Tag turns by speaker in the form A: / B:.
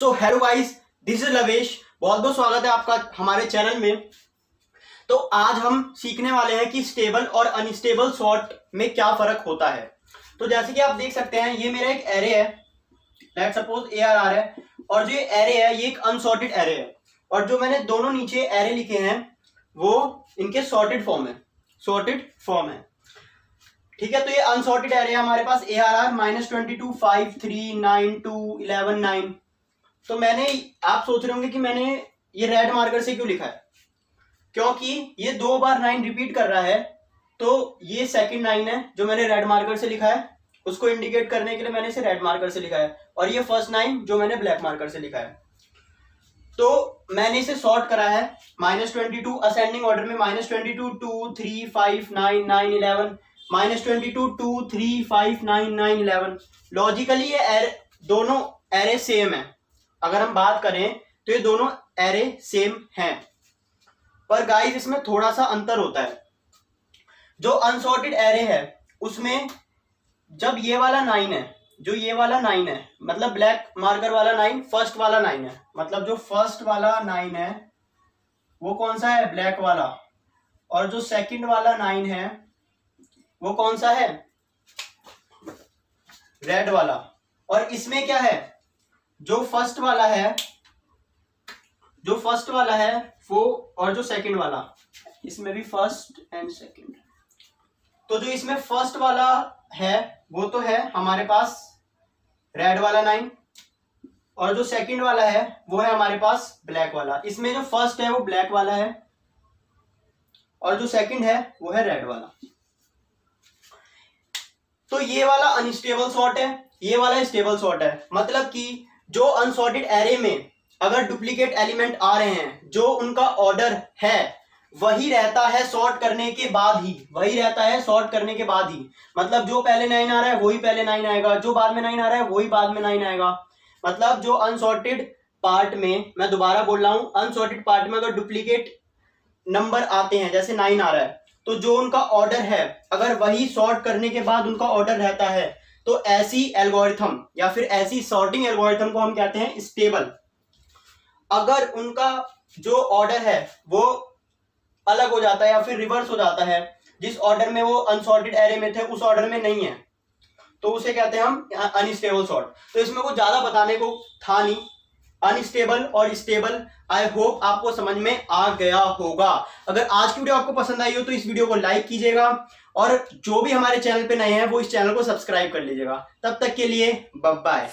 A: तो hello guys this is Lavesh. बहुत बहुत स्वागत है आपका हमारे चैनल में। तो आज हम सीखने वाले हैं कि स्टेबल और अनस्टेबल सॉर्ट में क्या फ़र्क होता है। तो जैसे कि आप देख सकते हैं, ये मेरा एक एरे है। Let suppose A R R है। और जो ये एरे है, ये एक अनसॉर्टेड एरे है। और जो मैंने दोनों नीचे एरे लिखे हैं, वो इनके सॉर्टेड फॉर्म है। सॉर्टेड फॉर्म है। ठीक है तो ये अनसॉर्टेड एरे है। हमारे पास A R R minus twenty two five three nine two eleven nine तो मैंने आप सोच रहे होंगे कि मैंने ये रेड मार्कर से क्यों लिखा है? क्योंकि ये दो बार नाइन रिपीट कर रहा है तो ये सेकंड नाइन है जो मैंने रेड मार्कर से लिखा है उसको इंडिकेट करने के लिए मैंने इसे रेड मार्कर से लिखा है और ये फ़र्स्ट नाइन जो मैंने ब्लैक मार्कर से लिखा है। तो मैंने इसे सॉर्ट करा है minus twenty two ascending order में minus twenty two two three five nine nine eleven minus twenty two two three five nine nine eleven logically ये एर, दोनों एरे सेम है। अगर हम बात करें तो ये दोनों एरे सेम हैं। पर गाइस इसमें थोड़ा सा अंतर होता है। जो अनसॉर्टेड एरे है, उसमें जब ये वाला नाइन है, जो ये वाला नाइन है मतलब ब्लैक मार्कर वाला नाइन फ़र्स्ट वाला नाइन है। मतलब जो फ़र्स्ट वाला नाइन है, वो कौन सा है? ब्लैक वाला। और जो सेकंड वाला नाइन है, वो कौन सा है? रेड वाला। और इसमें क्या है? जो फ़र्स्ट वाला है, जो फ़र्स्ट वाला है, वो और जो सेकंड वाला, इसमें भी फ़र्स्ट एंड सेकंड तो जो इसमें फ़र्स्ट वाला है, वो तो है हमारे पास रेड वाला नाइन और जो सेकंड वाला है, वो है हमारे पास ब्लैक वाला. इसमें जो फ़र्स्ट है, वो ब्लैक वाला है और जो सेकंड है, वो है रेड वाला. तो ये वाला अनस्टेबल सॉर्ट है, ये वाला स्टेबल सॉर्ट है. मतलब कि जो अनसॉर्टेड एरे में अगर डुप्लीकेट एलिमेंट आ रहे हैं, जो उनका ऑर्डर है, वही रहता है सॉर्ट करने के बाद ही, वही रहता है सॉर्ट करने के बाद ही। मतलब जो पहले नाइन आ रहा है, वही पहले नाइन आएगा। जो बाद में नाइन आ रहा है, वही बाद में नाइन आएगा। मतलब जो अनसॉर्टेड पार्ट में, मैं दोबारा बोल रहा हूँ अनसॉर्टेड पार्ट में अगर डुप्लीकेट नंबर आते हैं, जैसे नाइन आ रहा है तो जो उनका ऑर्डर है, अगर वही सॉर्ट करने के बाद उनका ऑर्डर रहता है तो ऐसी एल्गोरिथम या फिर ऐसी सॉर्टिंग एल्गोरिथम को हम कहते हैं स्टेबल अगर उनका जो ऑर्डर है, वो अलग हो जाता है या फिर रिवर्स हो जाता है, जिस ऑर्डर में वो अनसॉर्टेड एरे में थे, उस ऑर्डर में नहीं है तो उसे कहते हैं हम अनस्टेबल सॉर्ट तो इसमें कुछ ज़्यादा बताने को था नहीं। अनस्टेबल और स्टेबल आई होप आपको समझ में आ गया होगा। अगर आज की वीडियो आपको पसंद आई हो तो इस वीडियो को लाइक कीजिएगा। और जो भी हमारे चैनल पे नए हैं, वो इस चैनल को सब्सक्राइब कर लीजिएगा। तब तक के लिए बाय